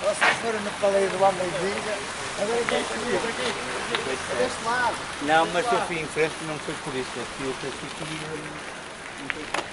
Vocês foram no paleio do Almeidinha, agora tem que ir. Deste lado. Não, mas eu fui em frente, não foi por isso. É eu fui por isso.